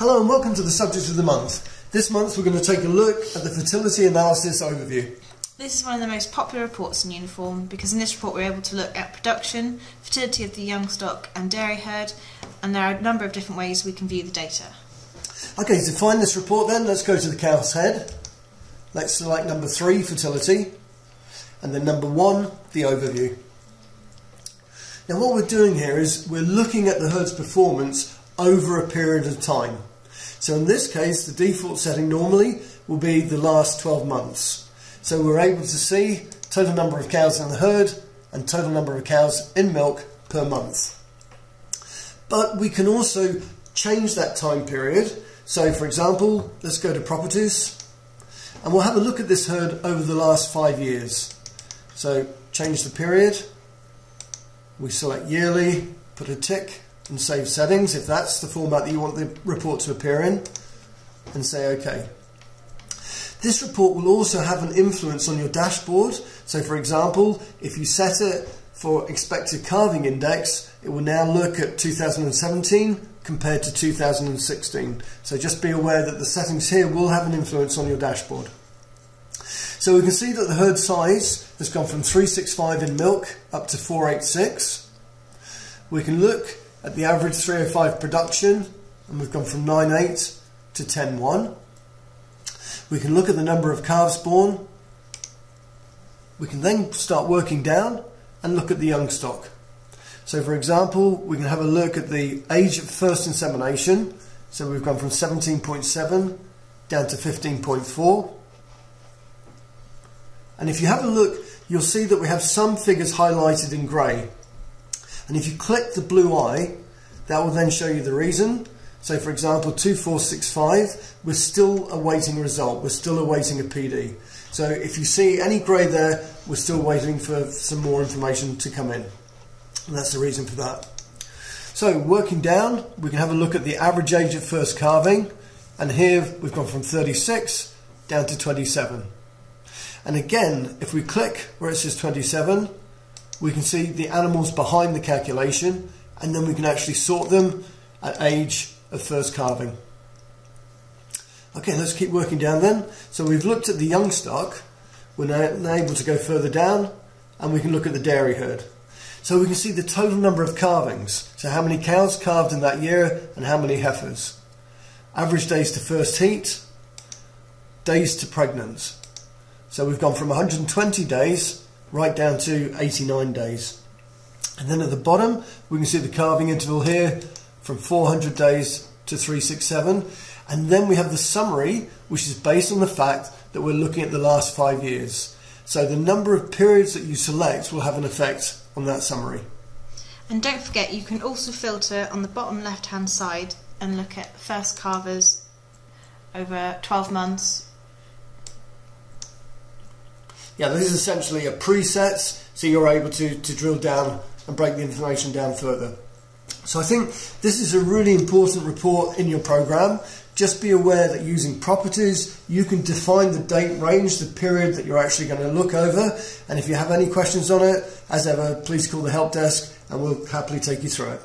Hello and welcome to the subject of the month. This month we're going to take a look at the fertility analysis overview. This is one of the most popular reports in Uniform because in this report we're able to look at production, fertility of the young stock and dairy herd and there are a number of different ways we can view the data. Okay, to find this report then, let's go to the cow's head. Let's select number three, fertility, and then number one, the overview. Now what we're doing here is we're looking at the herd's performance over a period of time. So in this case, the default setting normally will be the last 12 months. So we're able to see total number of cows in the herd and total number of cows in milk per month. But we can also change that time period. So for example, let's go to properties and we'll have a look at this herd over the last five years. So change the period, we select yearly, put a tick and save settings if that's the format that you want the report to appear in and say OK. This report will also have an influence on your dashboard. So for example, if you set it for expected calving index, it will now look at 2017 compared to 2016. So just be aware that the settings here will have an influence on your dashboard. So we can see that the herd size has gone from 365 in milk up to 486. We can look at the average 305 production, and we've gone from 9.8 to 10.1. We can look at the number of calves born. We can then start working down and look at the young stock. So for example, we can have a look at the age of first insemination. So we've gone from 17.7 down to 15.4. And if you have a look, you'll see that we have some figures highlighted in grey. And if you click the blue eye, that will then show you the reason. So for example, 2465, we're still awaiting a result. We're still awaiting a PD. So if you see any grey there, we're still waiting for some more information to come in. And that's the reason for that. So working down, we can have a look at the average age of first calving. And here we've gone from 36 down to 27. And again, if we click where it says 27, we can see the animals behind the calculation and then we can actually sort them at age of first calving. Okay, let's keep working down then. So we've looked at the young stock, we're now able to go further down and we can look at the dairy herd. So we can see the total number of calvings, so how many cows calved in that year and how many heifers. Average days to first heat, days to pregnant. So we've gone from 120 days right down to 89 days. And then at the bottom, we can see the calving interval here from 400 days to 367. And then we have the summary, which is based on the fact that we're looking at the last five years. So the number of periods that you select will have an effect on that summary. And don't forget, you can also filter on the bottom left hand side and look at first calvers over 12 months yeah, this is essentially a preset, so you're able to, to drill down and break the information down further. So I think this is a really important report in your program. Just be aware that using properties, you can define the date range, the period that you're actually going to look over. And if you have any questions on it, as ever, please call the help desk and we'll happily take you through it.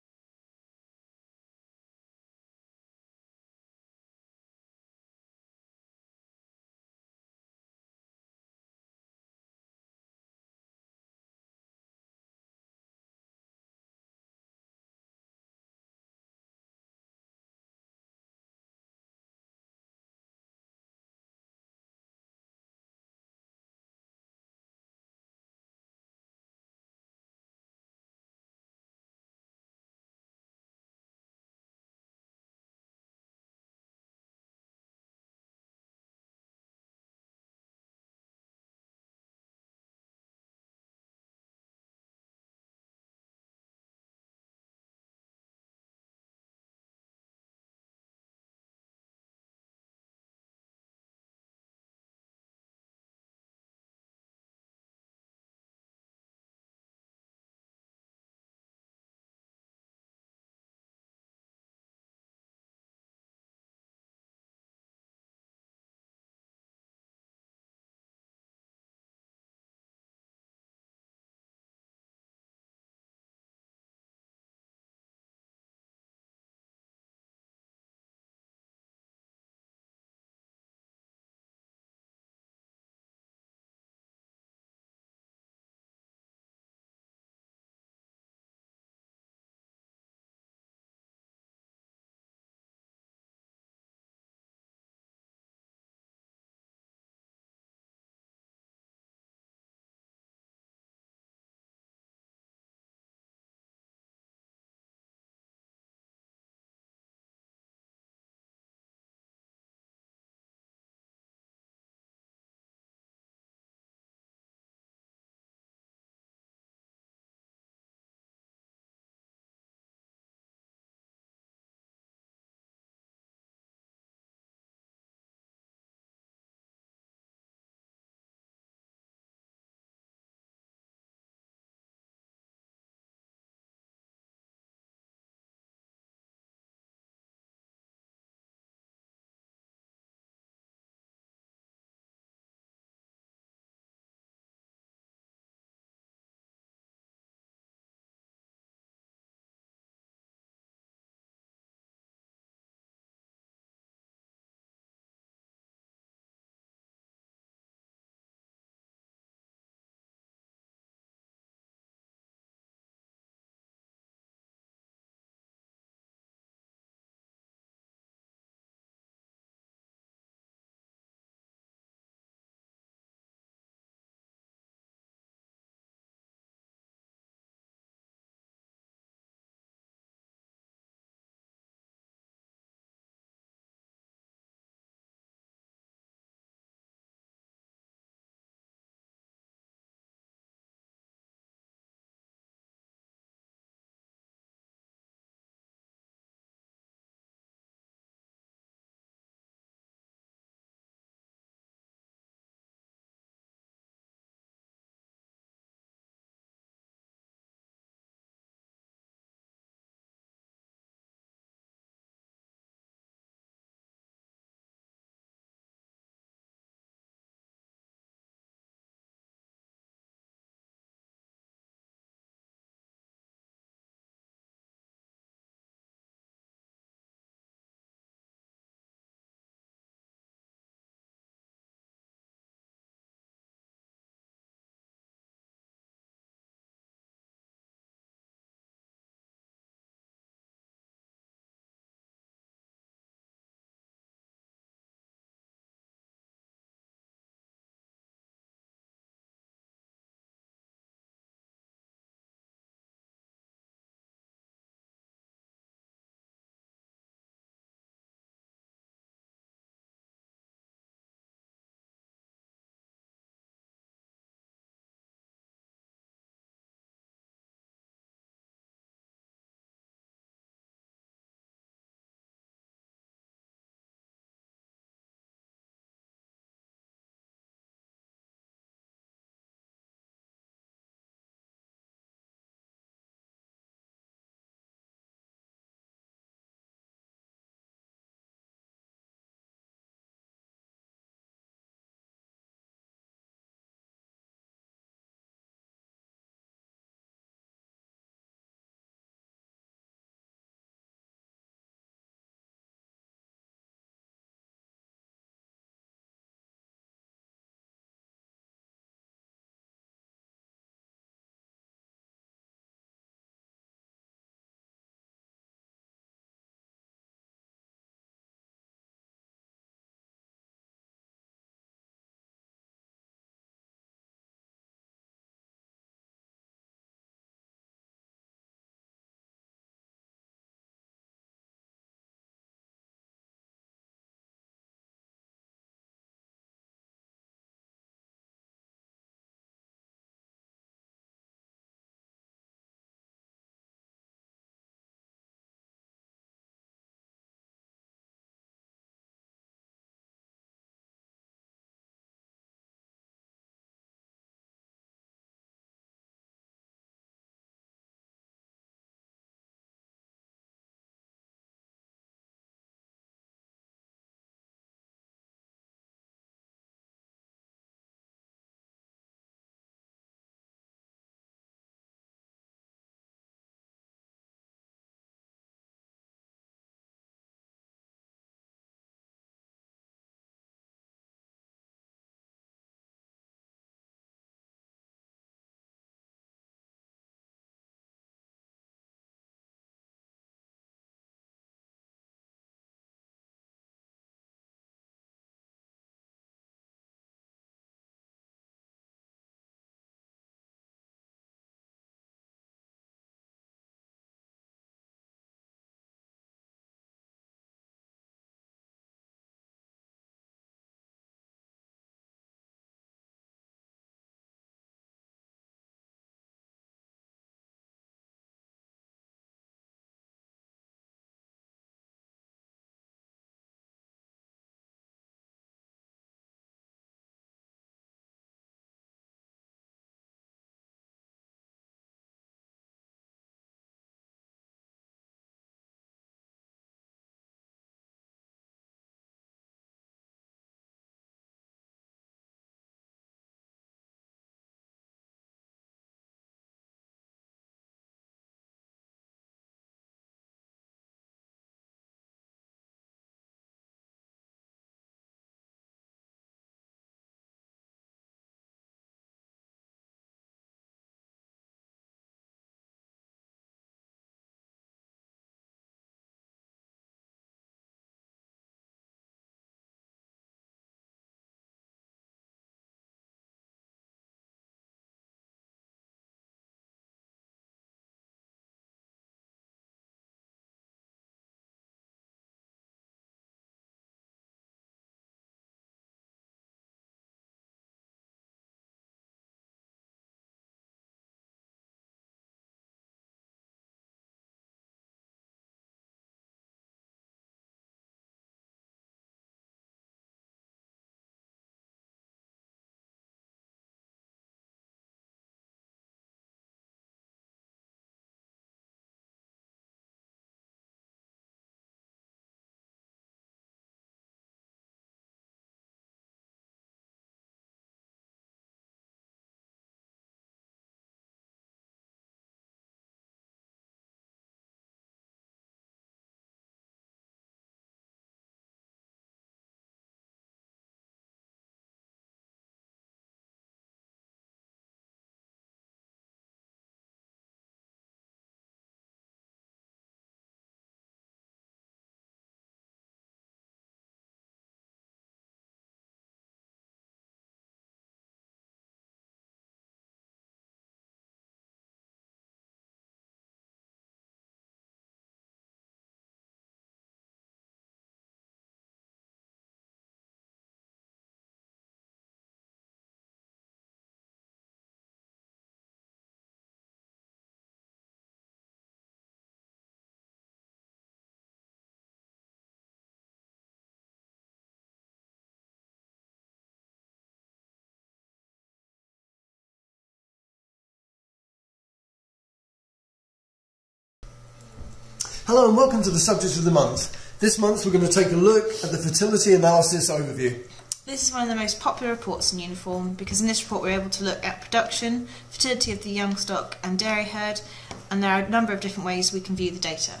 Hello and welcome to the subject of the month. This month we're going to take a look at the fertility analysis overview. This is one of the most popular reports in Uniform because in this report we're able to look at production, fertility of the young stock and dairy herd and there are a number of different ways we can view the data.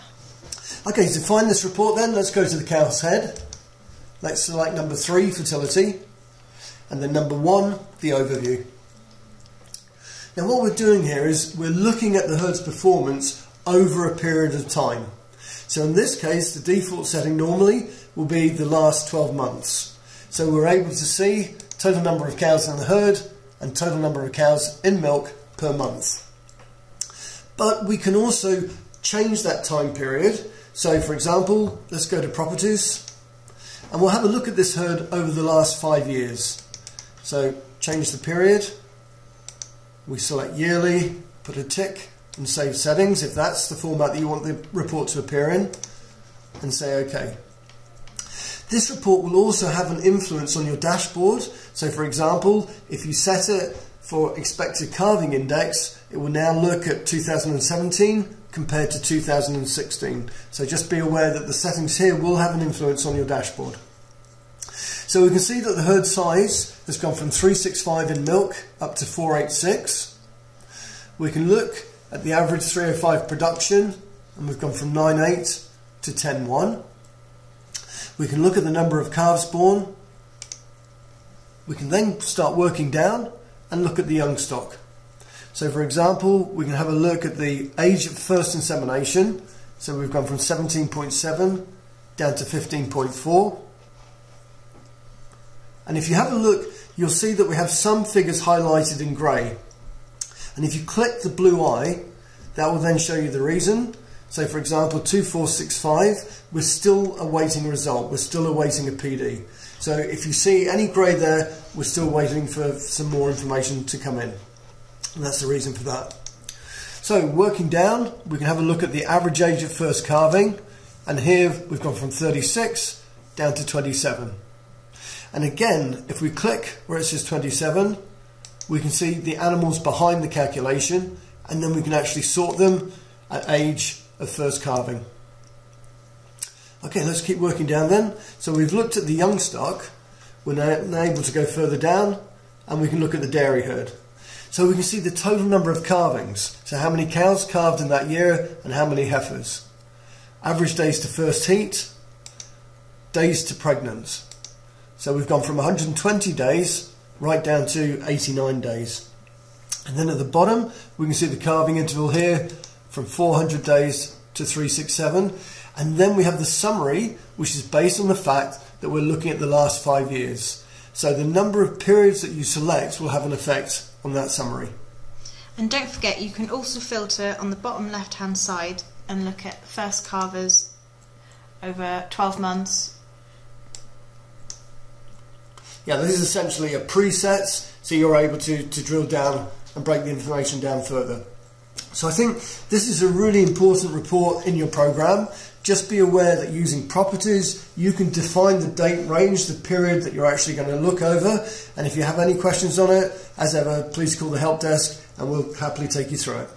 Okay, to find this report then, let's go to the cow's head. Let's select number three, fertility, and then number one, the overview. Now what we're doing here is we're looking at the herd's performance over a period of time. So in this case, the default setting normally will be the last 12 months. So we're able to see total number of cows in the herd and total number of cows in milk per month. But we can also change that time period. So for example, let's go to properties and we'll have a look at this herd over the last five years. So change the period, we select yearly, put a tick and save settings if that's the format that you want the report to appear in and say OK. This report will also have an influence on your dashboard. So for example, if you set it for expected calving index, it will now look at 2017 compared to 2016. So just be aware that the settings here will have an influence on your dashboard. So we can see that the herd size has gone from 365 in milk up to 486. We can look at the average 305 production and we've gone from 98 to 10.1. We can look at the number of calves born. We can then start working down and look at the young stock. So for example, we can have a look at the age of first insemination. So we've gone from 17.7 down to 15.4. And if you have a look, you'll see that we have some figures highlighted in grey. And if you click the blue eye, that will then show you the reason. So for example, 2465, we're still awaiting a result. We're still awaiting a PD. So if you see any grey there, we're still waiting for some more information to come in. And that's the reason for that. So working down, we can have a look at the average age of first calving. And here we've gone from 36 down to 27. And again, if we click where it says 27, we can see the animals behind the calculation and then we can actually sort them at age of first calving. Okay, let's keep working down then. So we've looked at the young stock. We're now able to go further down and we can look at the dairy herd. So we can see the total number of calvings. So how many cows calved in that year and how many heifers. Average days to first heat, days to pregnant. So we've gone from 120 days right down to 89 days. And then at the bottom, we can see the calving interval here from 400 days to 367. And then we have the summary, which is based on the fact that we're looking at the last five years. So the number of periods that you select will have an effect on that summary. And don't forget, you can also filter on the bottom left hand side and look at first calvers over 12 months. Yeah, this is essentially a preset, so you're able to, to drill down and break the information down further. So I think this is a really important report in your program. Just be aware that using properties, you can define the date range, the period that you're actually going to look over. And if you have any questions on it, as ever, please call the help desk and we'll happily take you through it.